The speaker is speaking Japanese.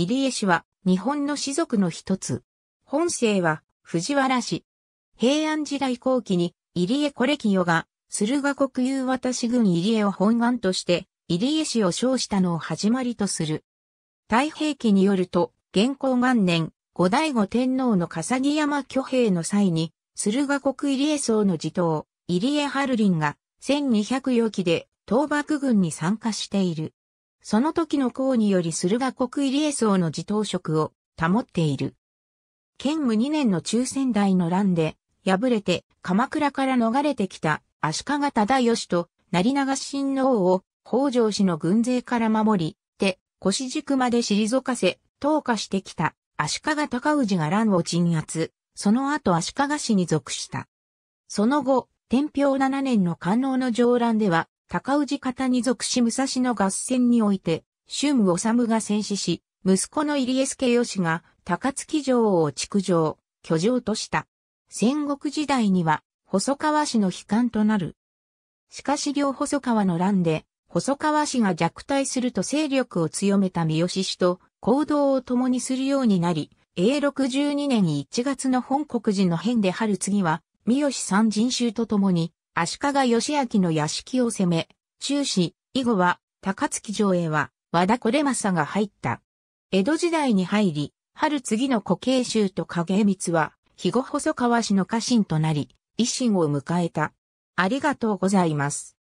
入江氏は日本の士族の一つ。本姓は藤原氏。平安時代後期に入江コレキヨが駿河国有渡し軍入江を本願として入江氏を称したのを始まりとする。太平記によると、元寇元年、後醍醐天皇の笠木山挙兵の際に、駿河国入江荘の地頭、入江春林が1200余期で東幕軍に参加している。その時の功により駿河国入江荘の地頭職を保っている。建武2年の中仙台の乱で、敗れて鎌倉から逃れてきた足利忠義と成長親王を北条氏の軍勢から守り、て腰軸まで退かせ、投下してきた足利尊氏が乱を鎮圧、その後足利氏に属した。その後、天平7年の官能の上乱では、高氏方に属し武蔵の合戦において、春武治が戦死し、息子の入江助義が高槻城を築城、居城とした。戦国時代には、細川氏の悲観となる。しかし両細川の乱で、細川氏が弱体すると勢力を強めた三好氏と行動を共にするようになり、永62年1月の本国寺の変で春次は、三好三人衆と共に、足利義明の屋敷を攻め、中止、以後は、高槻城へは、和田小政が入った。江戸時代に入り、春次の古慶衆と影光は、肥後細川氏の家臣となり、維新を迎えた。ありがとうございます。